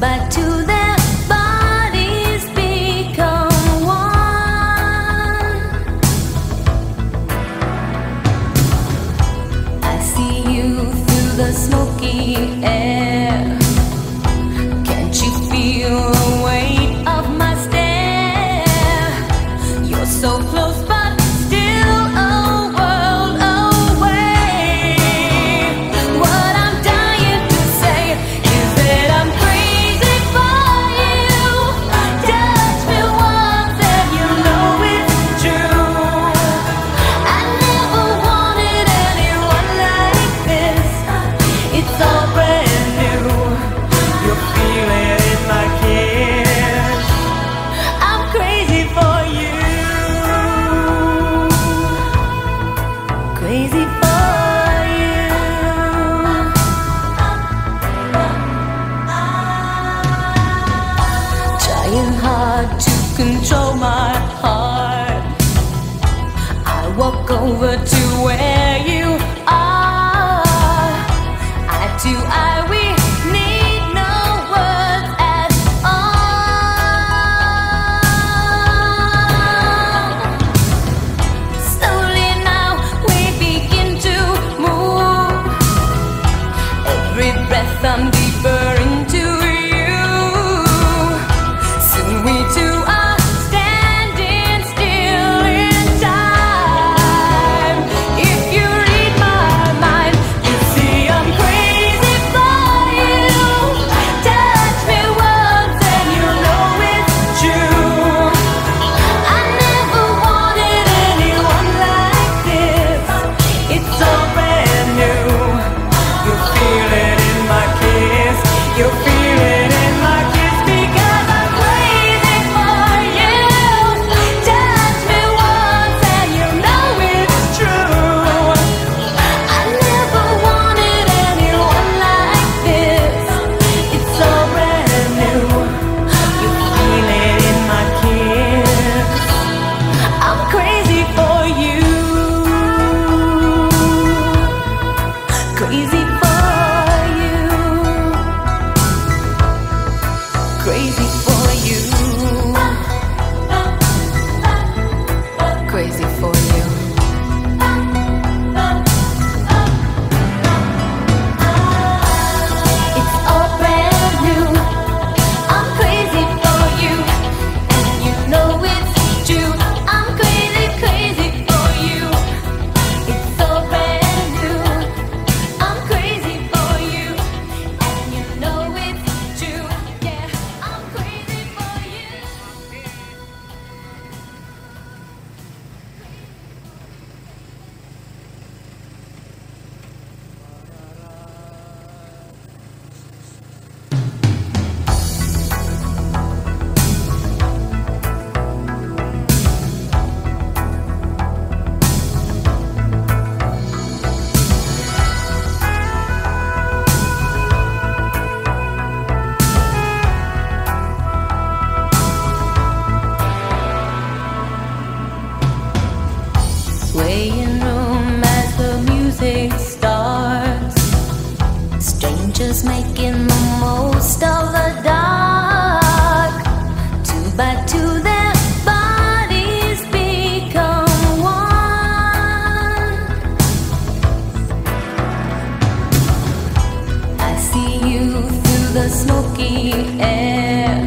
but to over to where you you feel Just making the most of the dark. Two by two, their bodies become one. I see you through the smoky air.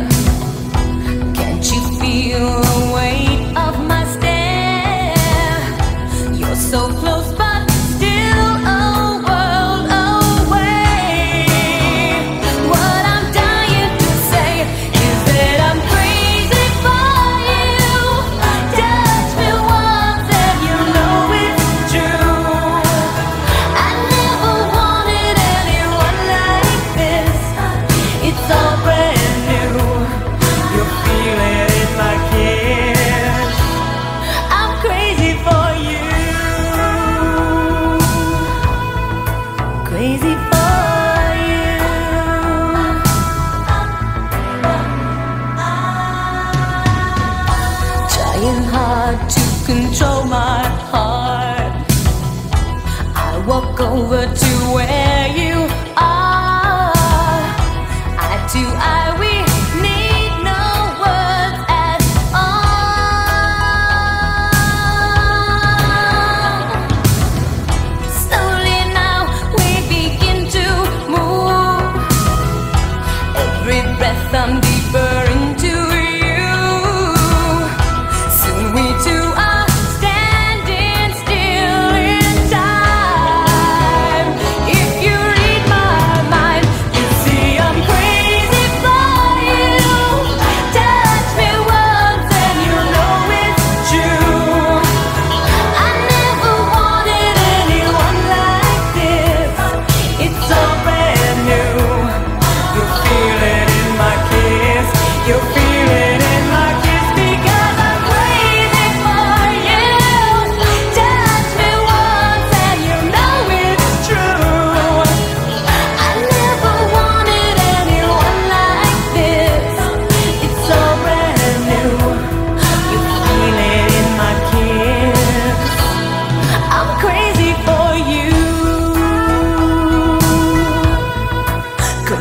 trying hard to control my heart. I walk over to where you are. I do, I will.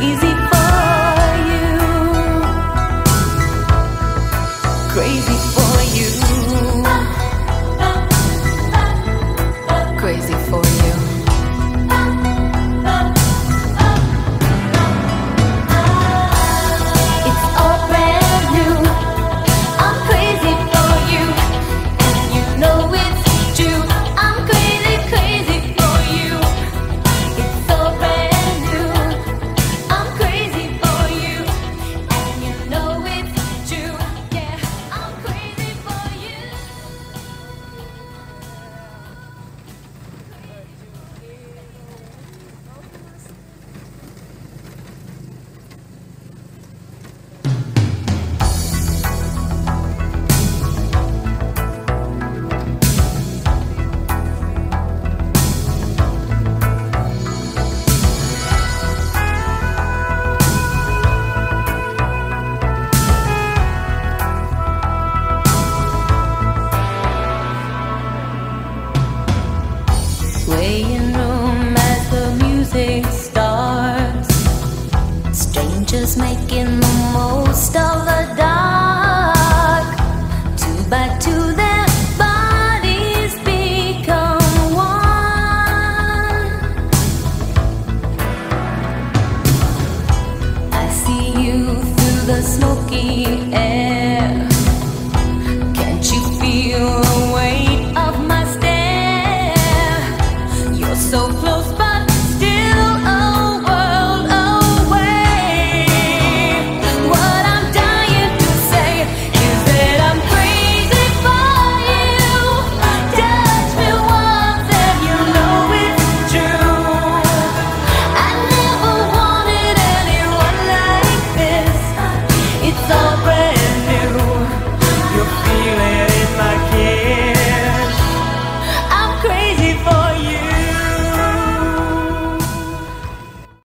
easy for Making the most of the dark. Two by two, their bodies become one. I see you through the smoky air. Can't you feel the weight of my stare? You're so close.